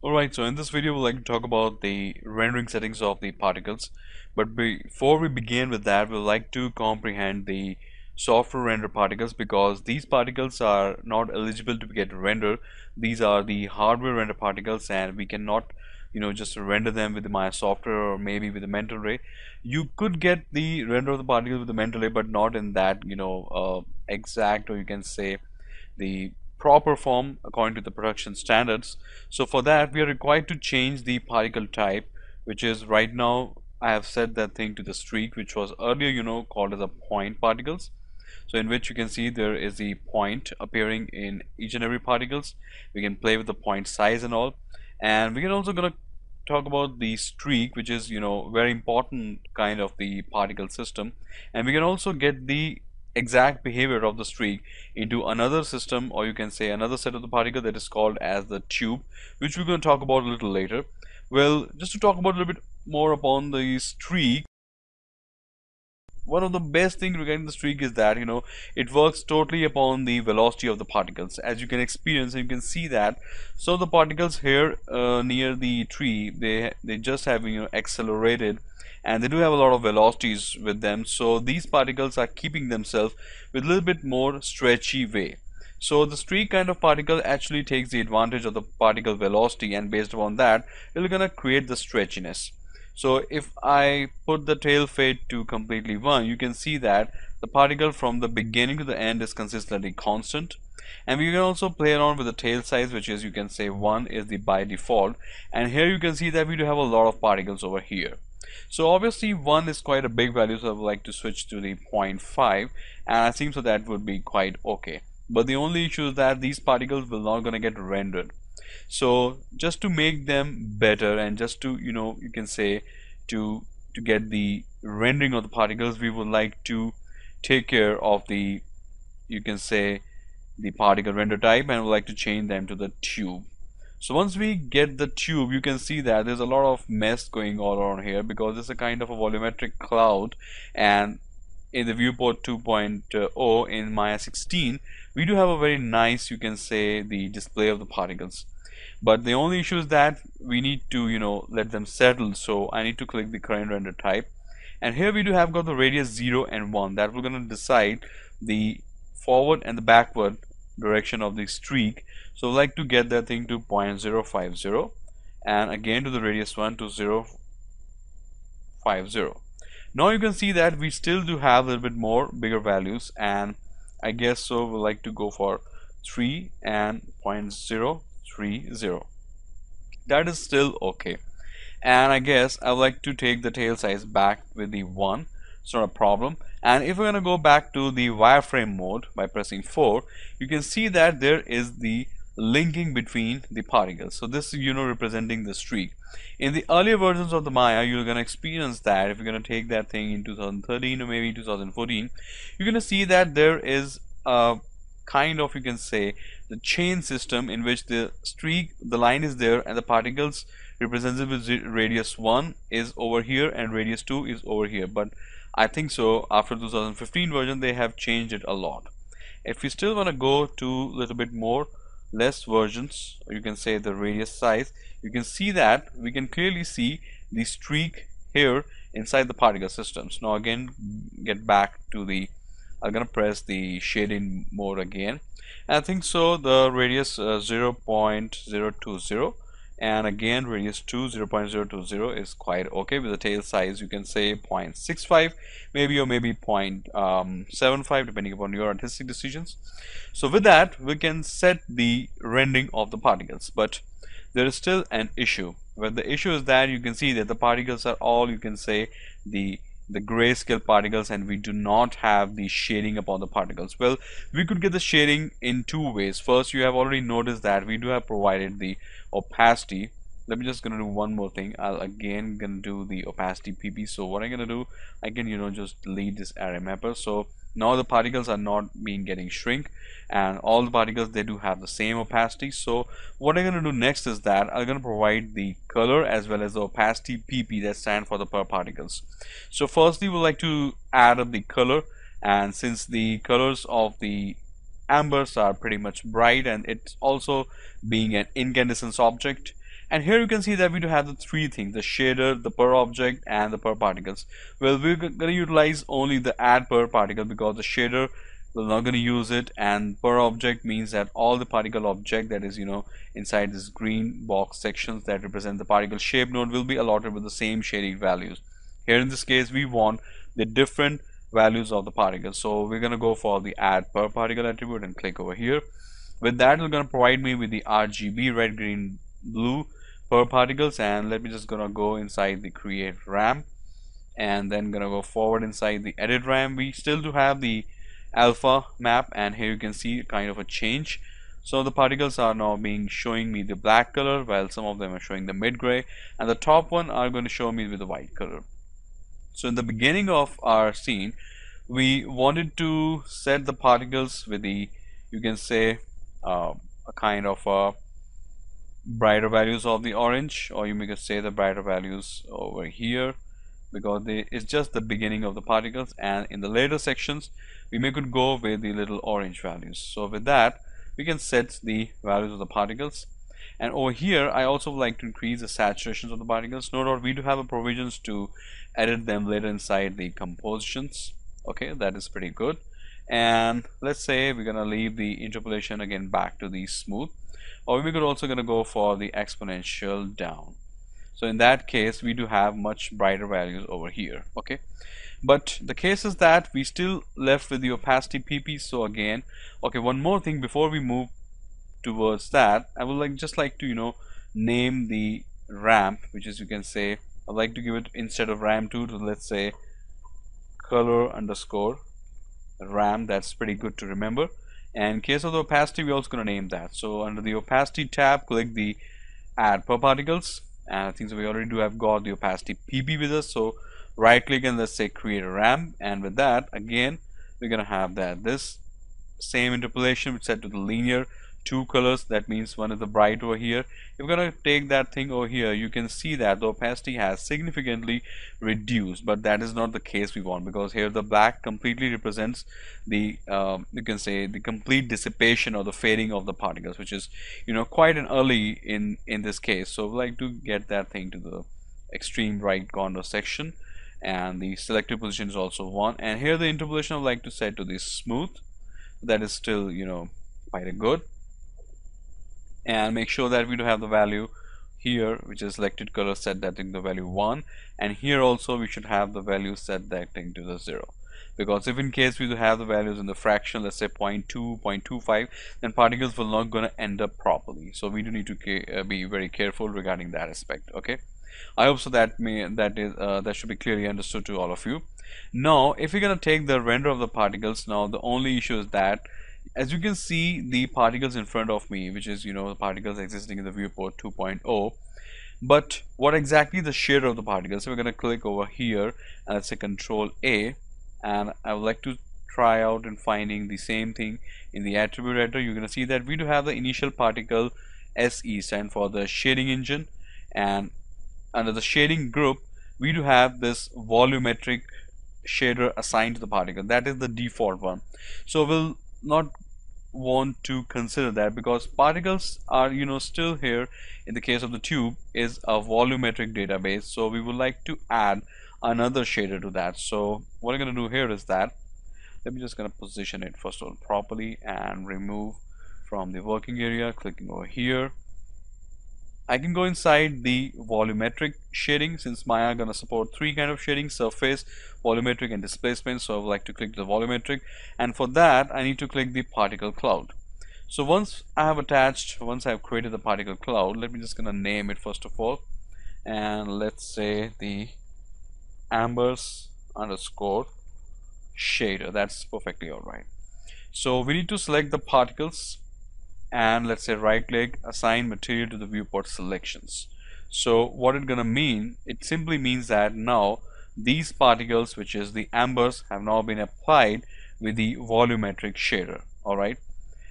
Alright, so in this video we'd like to talk about the rendering settings of the particles. But before we begin with that, we'd like to comprehend the software render particles because these particles are not eligible to get rendered. These are the hardware render particles and we cannot you know just render them with the Maya software or maybe with the mental ray. You could get the render of the particles with the mental ray but not in that you know uh, exact or you can say the proper form according to the production standards. So for that we are required to change the particle type which is right now I have set that thing to the streak which was earlier you know called as a point particles. So in which you can see there is the point appearing in each and every particles. We can play with the point size and all and we can also gonna talk about the streak which is you know very important kind of the particle system and we can also get the exact behavior of the streak into another system or you can say another set of the particle that is called as the tube which we're going to talk about a little later. Well just to talk about a little bit more upon the streak one of the best things regarding the streak is that you know it works totally upon the velocity of the particles. As you can experience and you can see that so the particles here uh, near the tree they they just have you know accelerated and they do have a lot of velocities with them. So these particles are keeping themselves with a little bit more stretchy way. So the streak kind of particle actually takes the advantage of the particle velocity and based upon that it's gonna create the stretchiness. So if I put the tail fade to completely 1 you can see that the particle from the beginning to the end is consistently constant. And we can also play around with the tail size which is you can say 1 is the by default. And here you can see that we do have a lot of particles over here so obviously 1 is quite a big value so I would like to switch to the 0.5 and I think so that would be quite okay. But the only issue is that these particles will not gonna get rendered. So just to make them better and just to you know you can say to to get the rendering of the particles we would like to take care of the you can say the particle render type and would like to change them to the tube so once we get the tube you can see that there's a lot of mess going all around here because it's a kind of a volumetric cloud. And in the viewport 2.0 in Maya 16 we do have a very nice you can say the display of the particles. But the only issue is that we need to you know let them settle. So I need to click the current render type. And here we do have got the radius 0 and 1 that we're going to decide the forward and the backward direction of the streak. So like to get that thing to 0.050 and again to the radius 1 to 050 now you can see that we still do have a little bit more bigger values and I guess so we'll like to go for 3 and 0.030 that is still okay. And I guess I would like to take the tail size back with the 1 it's not a problem and if we're going to go back to the wireframe mode by pressing 4 you can see that there is the linking between the particles. So this is you know representing the streak. In the earlier versions of the Maya you're gonna experience that. If you're gonna take that thing in 2013 or maybe 2014 you're gonna see that there is a kind of you can say the chain system in which the streak the line is there and the particles represented with radius 1 is over here and radius 2 is over here. But I think so after 2015 version they have changed it a lot. If we still want to go to a little bit more less versions you can say the radius size you can see that we can clearly see the streak here inside the particle systems. Now again get back to the I'm gonna press the shading mode again. I think so the radius uh, 0.020 and again radius 2 0.020 is quite okay. With the tail size you can say 0.65 maybe or maybe 0.75 depending upon your artistic decisions. So with that we can set the rendering of the particles but there is still an issue. Where the issue is that you can see that the particles are all you can say the the grayscale particles and we do not have the shading upon the particles. Well we could get the shading in two ways. First you have already noticed that we do have provided the opacity. Let me just gonna do one more thing. I'll again gonna do the opacity pp so what I'm gonna do I can you know just delete this array mapper. So now the particles are not being getting shrink and all the particles they do have the same opacity. So what I'm gonna do next is that I'm gonna provide the color as well as the opacity pp that stand for the per particles. So firstly we'd like to add up the color and since the colors of the ambers are pretty much bright and it's also being an incandescence object and here you can see that we do have the three things the shader the per object and the per particles. Well we're going to utilize only the add per particle because the shader we're not going to use it. And per object means that all the particle object that is you know inside this green box sections that represent the particle shape node will be allotted with the same shading values. Here in this case we want the different values of the particles so we're going to go for the add per particle attribute and click over here. With that it's going to provide me with the RGB red green blue per particles and let me just gonna go inside the create ramp and then gonna go forward inside the edit ramp. We still do have the alpha map and here you can see kind of a change. So the particles are now being showing me the black color while some of them are showing the mid gray and the top one are going to show me with the white color. So in the beginning of our scene we wanted to set the particles with the you can say uh, a kind of a brighter values of the orange or you may say the brighter values over here because they, it's just the beginning of the particles and in the later sections we may could go with the little orange values. So with that we can set the values of the particles. And over here I also like to increase the saturations of the particles. Note that we do have a provisions to edit them later inside the compositions. Okay that is pretty good and let's say we're gonna leave the interpolation again back to the smooth or we could also gonna go for the exponential down. So in that case we do have much brighter values over here okay? But the case is that we still left with the opacity pp so again okay one more thing before we move towards that I would like just like to you know name the ramp which is you can say I'd like to give it instead of ramp2 to let's say color underscore ramp that's pretty good to remember. And in case of the opacity we're also going to name that. So under the opacity tab click the add per particles. And I think so we already do have got the opacity PP with us. So right click and let's say create a ramp and with that again we're gonna have that. This same interpolation which set to the linear two colors that means one is the bright over here. If we're to take that thing over here you can see that the opacity has significantly reduced but that is not the case we want because here the black completely represents the um, you can say the complete dissipation or the fading of the particles which is you know quite an early in in this case. So we like to get that thing to the extreme right corner section and the selective position is also one. And here the interpolation I would like to set to the smooth that is still you know quite a good and make sure that we do have the value here which is selected color set that thing the value 1 and here also we should have the value set that thing to the 0 because if in case we do have the values in the fraction let's say 0.2 0.25 then particles will not going to end up properly. So we do need to uh, be very careful regarding that aspect okay? I hope so that may that is uh, that should be clearly understood to all of you. Now if we're going to take the render of the particles now the only issue is that as you can see the particles in front of me which is you know the particles existing in the viewport 2.0 but what exactly the shader of the particles? So we're going to click over here and let's say control A and I would like to try out and finding the same thing in the attribute editor. You're going to see that we do have the initial particle SE stand for the shading engine and under the shading group we do have this volumetric shader assigned to the particle. That is the default one. So we'll not want to consider that because particles are you know still here. In the case of the tube is a volumetric database. So we would like to add another shader to that. So what I'm gonna do here is that let me just gonna position it first of all properly and remove from the working area clicking over here I can go inside the volumetric shading since Maya gonna support three kind of shading surface volumetric and displacement so I would like to click the volumetric. And for that I need to click the particle cloud. So once I have attached once I have created the particle cloud let me just gonna name it first of all. And let's say the ambers underscore shader. That's perfectly alright so we need to select the particles and let's say right click assign material to the viewport selections. So what it's gonna mean it simply means that now these particles which is the ambers have now been applied with the volumetric shader alright?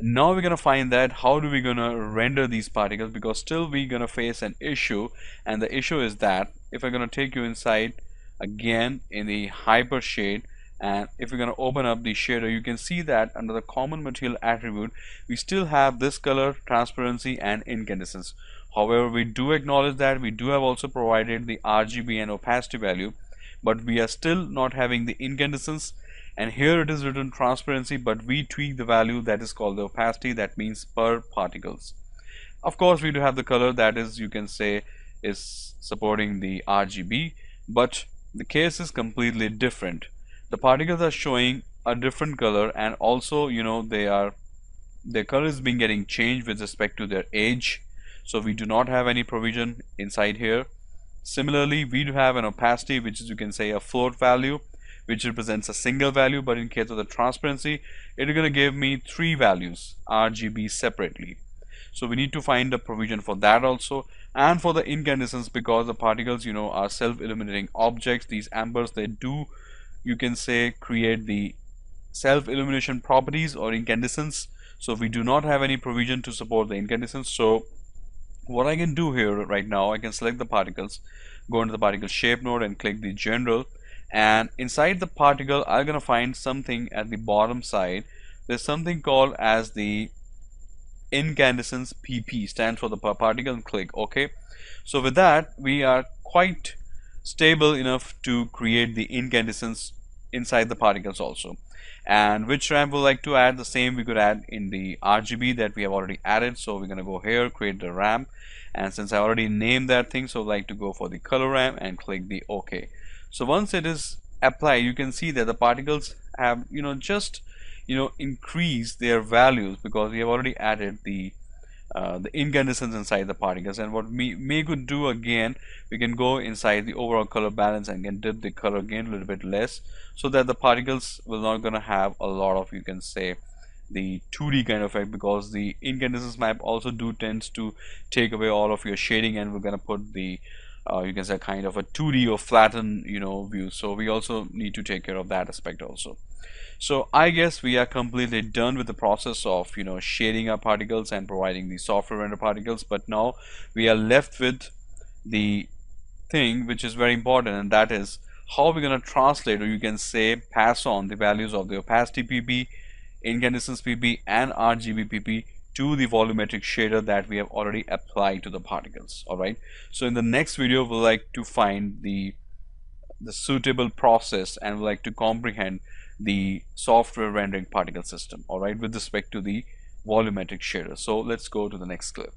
Now we're gonna find that how do we gonna render these particles because still we're gonna face an issue and the issue is that if I'm gonna take you inside again in the hyper shade and if we're going to open up the shader you can see that under the common material attribute we still have this color transparency and incandescence. However we do acknowledge that we do have also provided the RGB and opacity value but we are still not having the incandescence. And here it is written transparency but we tweak the value that is called the opacity that means per particles. Of course we do have the color that is you can say is supporting the RGB but the case is completely different the particles are showing a different color and also you know they are their color is being getting changed with respect to their age. So we do not have any provision inside here. Similarly we do have an opacity which is you can say a float value which represents a single value. But in case of the transparency it is going to give me three values RGB separately. So we need to find a provision for that also. And for the incandescence because the particles you know are self-illuminating objects these ambers they do you can say create the self-illumination properties or incandescence. So we do not have any provision to support the incandescence so what I can do here right now I can select the particles go into the particle shape node and click the general. And inside the particle I'm gonna find something at the bottom side. There's something called as the incandescence PP stands for the particle and click OK so with that we are quite stable enough to create the incandescence inside the particles also. And which ramp we like to add? The same we could add in the RGB that we have already added. So we're gonna go here create the ramp. And since I already named that thing so I'd like to go for the color ramp and click the OK. So once it is applied you can see that the particles have you know just you know increase their values because we have already added the uh, the incandescence inside the particles and what we may could do again we can go inside the overall color balance and can dip the color again a little bit less so that the particles will not gonna have a lot of you can say the 2D kind of effect because the incandescence map also do tends to take away all of your shading and we're gonna put the uh, you can say kind of a 2D or flattened you know view. So we also need to take care of that aspect also. So I guess we are completely done with the process of you know shading our particles and providing the software render particles. But now we are left with the thing which is very important and that is how we're going to translate or you can say pass on the values of the opacity PP, incandescence PP and RGB PP to the volumetric shader that we have already applied to the particles alright so in the next video we'll like to find the the suitable process and we'll like to comprehend the software rendering particle system all right with respect to the volumetric shader. So let's go to the next clip